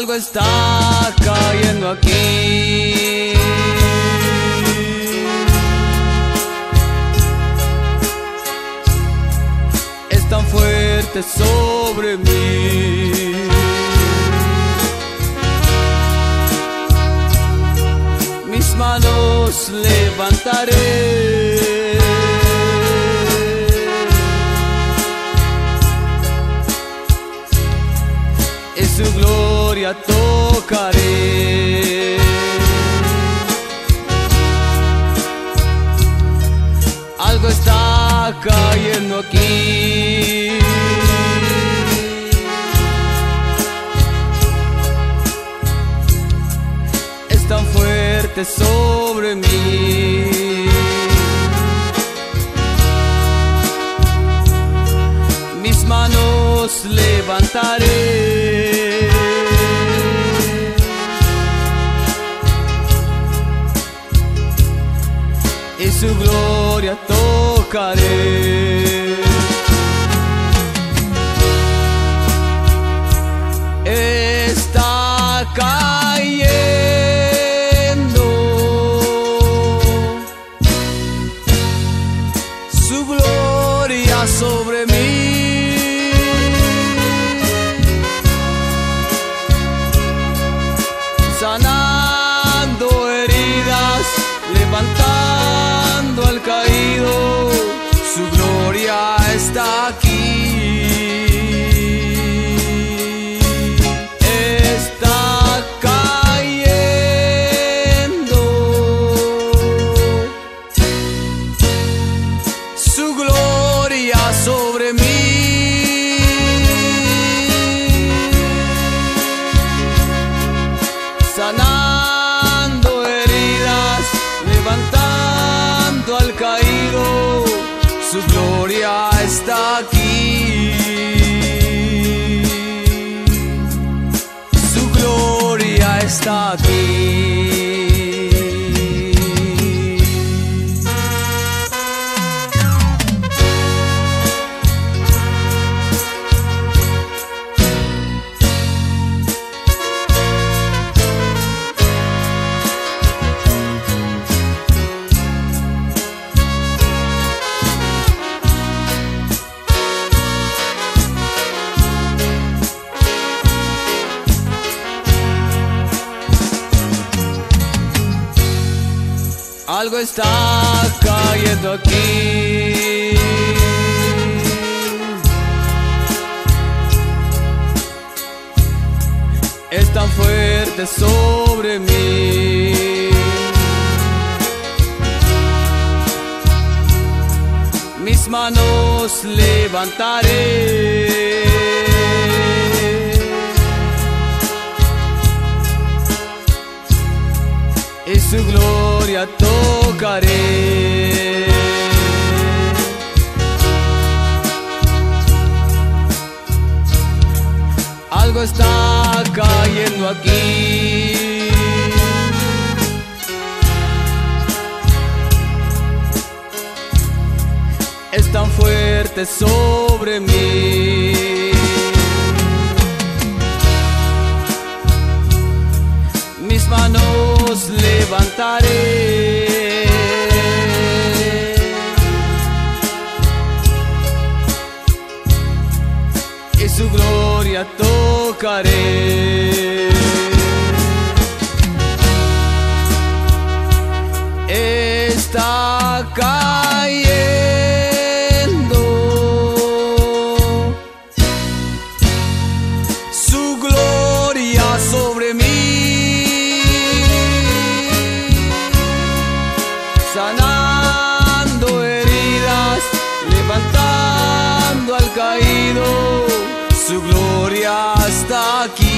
Algo está cayendo aquí. Es tan fuerte sobre mí. Mis manos levantaré. Su gloria tocaré. Algo está cayendo aquí. Es tan fuerte sobre mí. Mis manos levantaré. Su gloria tocaré. Está Algo está cayendo aquí. Es tan fuerte sobre mí. Mis manos levantaré. y su gloria tocaré. Algo está cayendo aquí. Es tan fuerte sobre mí. mis manos levantaré. Gloria tocaré. Está cayendo su gloria sobre mí, sanando heridas, levantando al caído, su gloria está aquí.